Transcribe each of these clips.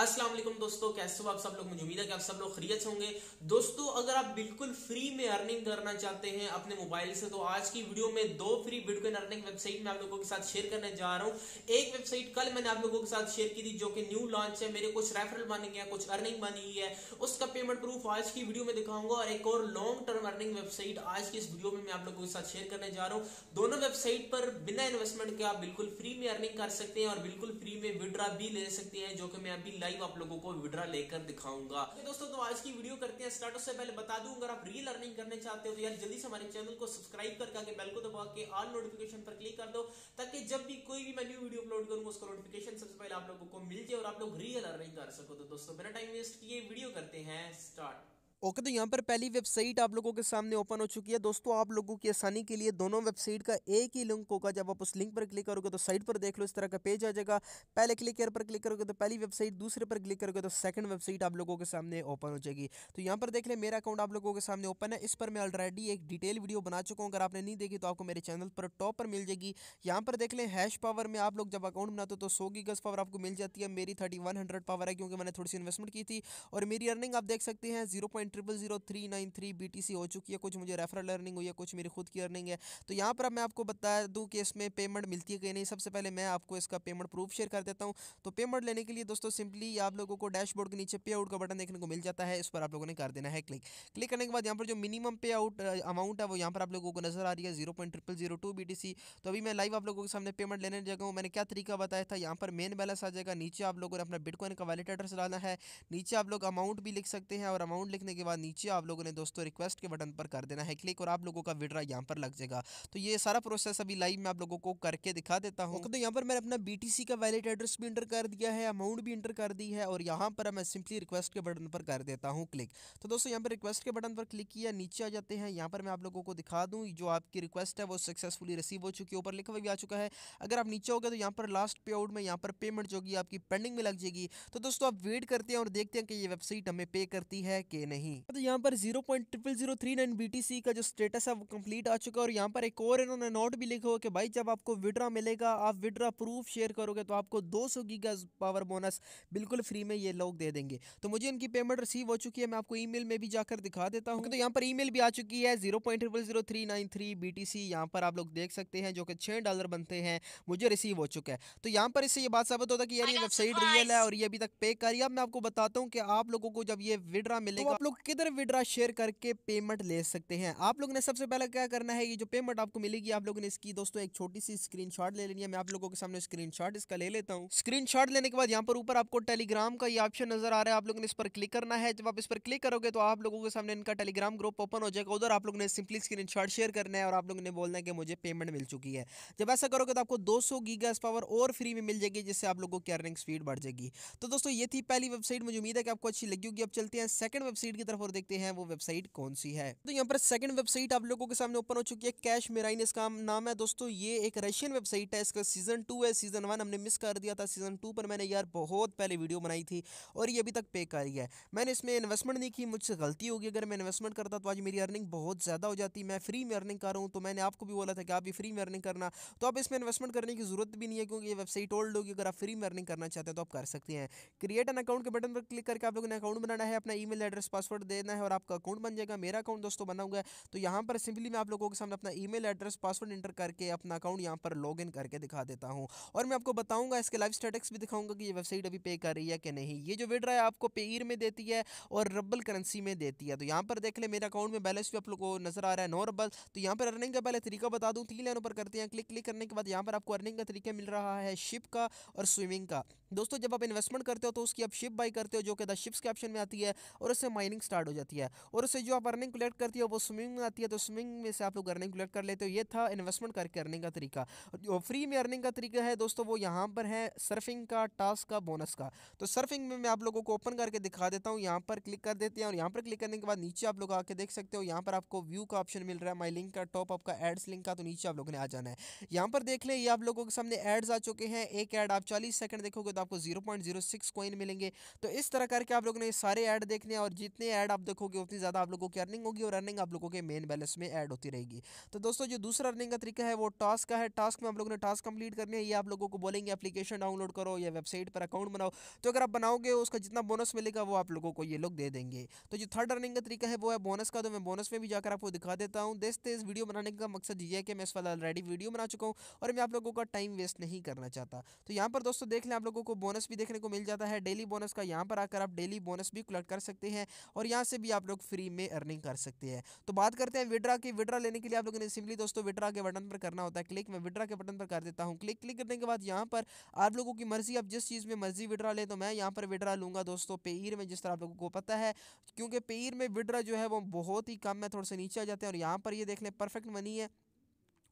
अस्सलाम वालेकुम दोस्तों, कैसे हो आप सब लोग? मुझे उम्मीद है कि आप सब लोग खरीद होंगे। दोस्तों, अगर आप बिल्कुल फ्री में अर्निंग करना चाहते हैं अपने मोबाइल से तो आज की वीडियो में दो फ्री बिटकॉइन अर्निंग वेबसाइट मैं आप लोगों के साथ शेयर करने जा रहा हूँ। एक वेबसाइट कल मैंने आप लोगों के साथ शेयर की थी, जो कि न्यू लॉन्च है। मेरे कुछ रेफरल बन गया कुछ अर्निंग बनी है। उसका पेमेंट प्रूफ आज की वीडियो में दिखाऊँगा और एक और लॉन्ग टर्म अर्निंग वेबसाइट आज की इस वीडियो में मैं आप लोगों के साथ शेयर करने जा रहा हूँ। दोनों वेबसाइट पर बिना इन्वेस्टमेंट के आप बिल्कुल फ्री में अर्निंग कर सकते हैं और बिल्कुल फ्री में विड्रा भी ले सकते हैं, जो कि मैं अभी लाइव आप लोगों को विड्रा लेकर दिखाऊँगा। तो दोस्तों तो आज की वीडियो करते हैं स्टार्ट से पहले बता दूँ, अगर आप रियल अर्निंग करने चाहते हो तो यार जल्दी से हमारे चैनल को सब्सक्राइब करके बेल को दबा के ऑल नोटिफिकेशन पर क्लिक कर दो, ताकि जब भी कोई भी मैं न्यू वीडियो अपलोड करूँगा, उसका नोटिफिकेशन सबसे पहले आप लोगों को मिल जाए और आप लोग रियल अर्निंग कर सको। तो दोस्तों, बिना टाइम वेस्ट किए वीडियो करते हैं स्टार्ट ओके तो यहाँ पर पहली वेबसाइट आप लोगों के सामने ओपन हो चुकी है। दोस्तों, आप लोगों की आसानी के लिए दोनों वेबसाइट का एक ही लिंक होगा। जब आप उस लिंक पर क्लिक करोगे तो साइट पर देख लो, इस तरह का पेज आ जाएगा। पहले क्लिक पर क्लिक करोगे तो पहली वेबसाइट, दूसरे पर क्लिक करोगे तो सेकंड वेबसाइट आप लोगों के सामने ओपन हो जाएगी। तो यहाँ पर देख ले, मेरा अकाउंट आप लोगों के सामने ओपन है। इस पर मैं ऑलरेडी एक डिटेल वीडियो बना चुका हूँ। अगर आपने नहीं देखी तो आपको मेरे चैनल पर टॉप पर मिल जाएगी। यहाँ पर देख लें हैश पावर में आप लोग जब अकाउंट बनाते हो तो सौ की गज पावर आपको मिल जाती है। मेरी थर्टी पावर है, क्योंकि मैंने थोड़ी सी इन्वेस्टमेंट की थी। और मेरी अर्निंग आप देख सकते हैं zero triple zero three nine three B T C हो चुकी है। कुछ मुझे रेफरल अर्निंग हुई है, कुछ मेरी खुद की अर्निंग है। तो यहाँ पर अब मैं आपको बता दूँ कि इसमें पेमेंट मिलती है कि नहीं, सबसे पहले मैं आपको इसका पेमेंट प्रूफ शेयर कर देता हूँ। तो पेमेंट लेने के लिए दोस्तों सिंपली आप लोगों को डैशबोर्ड के नीचे पे आउट का बटन देखने को मिल जाता है, इस पर आप लोगों ने कर देना है क्लिक क्लिक करने के बाद यहाँ पर जो मिनिमम पे आउट अमाउंट है वो यहाँ पर आप लोगों को नज़र आ रही है zero point triple zero two B T C तो अभी मैं लाइव आप लोगों के सामने पेमेंट लेने हूँ। मैंने क्या तरीका बताया था, यहाँ पर मेन बैलेंस आ जाएगा, नीचे आप लोगों ने अपना बिटकॉइन का वैलेट एड्रेस डालना है। नीचे आप लोग अमाउंट भी लिख सकते हैं और अमाउंट लिखने के बाद नीचे आप लोगों ने दोस्तों रिक्वेस्ट के बटन पर कर देना है क्लिक और आप लोगों का विड्रा यहाँ पर लग जाएगा। तो ये सारा प्रोसेस अभी लाइव में आप लोगों को करके दिखा देता हूँ। तो यहाँ पर मैंने अपना बीटीसी का वैलेट एड्रेस भी इंटर कर दिया है अमाउंट भी इंटर कर दी है और यहाँ पर मैं सिंपली रिक्वेस्ट के बटन पर कर देता हूँ क्लिक तो दोस्तों यहाँ पर रिक्वेस्ट के बटन पर क्लिक किया, नीचे आ जाते हैं। यहाँ पर मैं आप लोगों को दिखा दूँ, जो आपकी रिक्वेस्ट है वो सक्सेसफुली रिसीव हो चुकी है। ऊपर लिखा हुआ भी आ चुका है। अगर आप नीचे हो गए तो यहाँ पर लास्ट पे आउट में यहाँ पर पेमेंट जो होगी आपकी पेंडिंग में लग जाएगी। तो दोस्तों आप वेट करते हैं और देखते हैं कि ये वेबसाइट हमें पे करती है कि नहीं। तो यहाँ पर zero point triple zero three nine B का जो स्टेटस है वो कंप्लीट आ चुका है और यहाँ पर एक और इन्होंने नोट भी लिखा हो कि भाई जब आपको विड्रा मिलेगा आप विड्रा प्रूफ शेयर करोगे तो आपको 200 गीगा पावर बोनस बिल्कुल फ्री में ये लोग दे देंगे। तो मुझे इनकी पेमेंट रिसीव हो चुकी है मैं आपको ईमेल में भी जाकर दिखा देता हूँ। तो यहाँ पर ईमेल भी आ चुकी है zero point triple zero three nine three B T C यहाँ पर आप लोग देख सकते हैं जो कि छः डॉलर बनते हैं मुझे रिसीव हो चुका है। तो यहाँ पर इससे ये बात साबित होता है कि यार ये वेबसाइट रियल है और ये अभी तक पे करी अब मैं आपको बताता हूँ कि आप लोगों को जब ये विड्रा मिलेगा तो आप लोग किधर विड्रा शेयर करके पेमेंट ले सकते हैं? आप लोगों ने सबसे पहले क्या करना है? ये जो पेमेंट आपको मिलेगी, आप लोगों ने इसकी दोस्तों एक छोटी सी स्क्रीनशॉट ले लेनी है। मैं आप लोगों के सामने स्क्रीनशॉट इसका ले लेता हूँ। स्क्रीनशॉट लेने के बाद यहाँ पर ऊपर आपको टेलीग्राम का ये ऑप्शन नज़र आ रहा है। आप लोगों ने इस पर क्लिक करना है। जब आप इस पर क्लिक करोगे तो आप लोगों के सामने इनका टेलीग्राम ग्रुप ओपन हो जाएगा। उधर आप लोगों ने सिंपली स्क्रीन शेयर करना है और आप लोगों ने बोलना है कि मुझे पेमेंट मिल चुकी है। जब ऐसा करोगे तो आपको दो सौ पावर और फ्री में मिल जाएगी, जिससे आप लोगों की अर्निंग स्पीड बढ़ जाएगी। तो दोस्तों, ये थी पहली वेबसाइट मुझे उम्मीद है कि आपको अच्छी लगी होगी। अब चलते हैं सेकंड वेबसाइट की तरफ़ और देखते हैं वो वेबसाइट कौन सी है। तो यहाँ पर सेकंड वेबसाइट आप लोगों के सामने ओपन हो चुकी है कैश मेराइन इसका नाम है। दोस्तों, ये एक रशियन वेबसाइट है, इसका सीज़न टू है सीज़न वन हमने मिस कर दिया था। सीज़न टू पर मैंने यार बहुत पहले वीडियो बनाई थी और ये अभी तक पे करी है मैंने इसमें इन्वेस्टमेंट नहीं की, मुझसे गलती होगी अगर मैं इन्वेस्टमेंट करता तो आज मेरी अर्निंग बहुत ज़्यादा हो जाती। मैं फ्री में अर्निंग कर रहा हूँ तो मैंने आपको भी बोला था कि आप भी फ्री में अर्निंग करना। तो आप इसमें इन्वेस्टमेंट करने की ज़रूरत भी नहीं है क्योंकि ये वेबसाइट ओल्ड होगी। अगर आप फ्री में अर्निंग करना चाहते हैं तो आप कर सकते हैं। क्रिएट एन अकाउंट के बटन पर क्लिक करके आप लोगों ने अकाउंट बनाना है, अपना ईमेल एड्रेस पासवर्ड देना है और आपका अकाउंट बन जाएगा, मेरा अकाउंट दोस्तों बना हुआ है। तो यहाँ पर सिंपली मैं आप लोगों के सामने अपना ईमेल एड्रेस पासवर्ड इंटर करके अपना अकाउंट यहाँ पर लॉग करके दिखा देता हूँ। और मैं आपको बताऊँगा, इसके लाइव स्टेटस भी दिखाऊँगा कि ये वेबसाइट अभी पे कर रही है कि नहीं। ये जो विड्रा है, आपको पेयर में देती है और रबल करेंसी में देती है। तो यहाँ पर देख ले, मेरे अकाउंट में बैलेंस भी आप लोग को नज़र आ रहा है, नो रबल तो यहाँ पर अर्निंग का पहले तरीका बता दूँ, तीन लाइनों पर करते हैं। क्लिक क्लिक करने के बाद यहाँ पर आपको अर्निंग का तरीका मिल रहा है शिप का और स्विमिंग का। दोस्तों, जब आप इन्वेस्टमेंट करते हो तो उसकी आप शिप बाई करते हो, जो कि द शिप्स के ऑप्शन में आती है, और उससे माइनिंग स्टार्ट हो जाती है। और उससे जो आप अर्निंग कलेक्ट करती है, वो स्विमिंग में आती है तो स्विमिंग में से आप लोग अर्निंग कलेक्ट कर लेते हो। ये था इन्वेस्टमेंट करके अर्निंग का तरीका। जो फ्री में अर्निंग का तरीका है दोस्तों, वो यहाँ पर है सर्फिंग का टास्क का बोनस का। तो सर्फिंग में मैं आप लोगों को ओपन करके दिखा देता हूँ। यहाँ पर क्लिक कर देते हैं और यहाँ पर क्लिक करने के बाद नीचे आप लोग आके देख सकते हो, यहाँ पर आपको व्यू का ऑप्शन मिल रहा है। माई लिंक का टॉप आपका एड्स लिंक का तो नीचे आप लोगों ने आ जाना है। यहाँ पर देख लें, ये आप लोगों के सामने एड्स आ चुके हैं। एक एड आप चालीस सेकंड देखोगे तो आपको zero point zero six coin मिलेंगे। तो इस तरह करके आप लोगों ने सारे ऐड देखने और जितने ऐड आप देखोगे, उतनी ज़्यादा आप लोगों की अर्निंग होगी और अर्निंग आप लोगों के मेन बैलेंस में ऐड होती रहेगी। तो दोस्तों, जो दूसरा अर्निंग का तरीका है, वो टास्क का है। टास्क में आप लोगों ने टास्क कंप्लीट करनी है। ये आप लोगों को बोलेंगे एप्लीकेशन डाउनलोड करो या वेबसाइट पर अकाउंट बनाओ। तो अगर आप बनाओगे, उसका जितना बोनस मिलेगा, वो आप लोगों को ये लोग दे देंगे। तो जो थर्ड अर्निंग का तरीका है, वो है बोनस का। तो मैं बोनस में भी जाकर आपको दिखा देता हूँ। देखते इस वीडियो बनाने का मकसद ये है कि मैं इस वाला ऑलरेडी वीडियो बना चुका हूँ और मैं आप लोगों का टाइम वेस्ट नहीं करना चाहता। तो यहाँ पर दोस्तों देख लें, आप लोगों बोनस भी देखने को मिल जाता है। डेली बोनस का यहाँ पर आकर आप डेली बोनस भी कलेक्ट कर सकते हैं और यहाँ से भी आप लोग फ्री में अर्निंग कर सकते हैं। तो बात करते हैं विड्रा की। विड्रा लेने के लिए आप लोगों ने सिंपली दोस्तों विड्रा के बटन पर करना होता है। क्लिक मैं विड्रा के बटन पर कर देता हूँ। क्लिक क्लिक करने के बाद यहाँ पर आप लोगों की मर्ज़ी, आप जिस चीज़ में मर्ज़ी विड्रा लें तो मैं यहाँ पर विड्रा लूँगा दोस्तों। पेईर में जिस तरह आप लोगों को पता है, क्योंकि पेईर में विड्रा जो है वो बहुत ही कम है, थोड़ा सा नीचे आ जाते हैं और यहाँ पर ये देख लें परफेक्ट मनी है।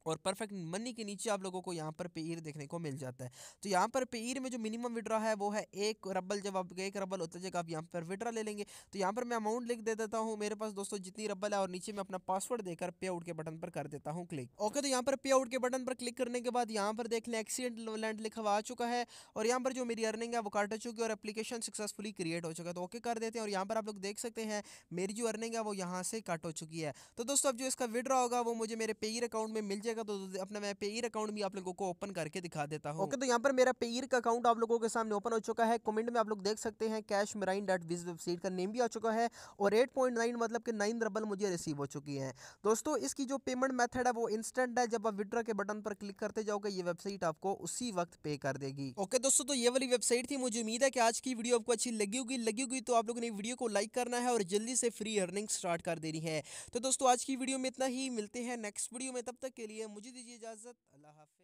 और परफेक्ट मनी के नीचे आप लोगों को यहाँ पर पेईर देखने को मिल जाता है। तो यहाँ पर पेईर में जो मिनिमम विड्रा है, वो है एक रबल जब आप एक रबल होता है आप यहाँ पर विड्रा ले लेंगे। तो यहाँ पर मैं अमाउंट लिख दे देता हूँ। मेरे पास दोस्तों जितनी रबल है और नीचे मैं अपना पासवर्ड देकर पे आउट के बटन पर कर देता हूँ क्लिक ओके तो यहाँ पर पे आउट के बटन पर क्लिक करने के बाद यहाँ पर देख लें एक्सीडेंट लैंड लिखा हुआ आ चुका है। और यहाँ पर जो मेरी अर्निंग है, वो काट चुकी है और एप्लीकेशन सक्सेसफुली क्रिएट हो चुका है। तो ओके कर देते हैं। और यहाँ पर आप लोग देख सकते हैं, मेरी जो अर्निंग है, वो यहाँ से कट हो चुकी है। तो दोस्तों, अब जो इसका विड्रा होगा, वो मुझे मेरे पेयर अकाउंट में मिल जाएगा तो अपना मैं पेयर अकाउंट भी आप लोगों को ओपन करके दिखा देता हूँ। ओके तो यहाँ पर मेरा पेयर का अकाउंट आप लोगों के सामने ओपन हो चुका है। कमेंट में आप लोग देख सकते हैं cash marine dot wiz website का नेम भी आ चुका है और एट पॉइंट नाइन मतलब कि नाइन रबल मुझे रिसीव हो चुकी है। दोस्तों इसकी जो पेमेंट मेथड है वो इंस्टेंट है। जब आप विड्रा के बटन पर क्लिक करते जाओगे ये वेबसाइट आपको उसी वक्त पे कर देगी। ओके दोस्तों तो ये वाली वेबसाइट थी। मुझे उम्मीद है कि आज की वीडियो आपको अच्छी लगी होगी। लगी होगी तो आप लोगों ने वीडियो को लाइक करना है और जल्दी से फ्री अर्निंग स्टार्ट कर देनी है। तो दोस्तों आज की वीडियो में इतना ही। मिलते हैं नेक्स्ट वीडियो में। तब तक के लिए मुझे दीजिए इजाज़त अल्लाह हाफिज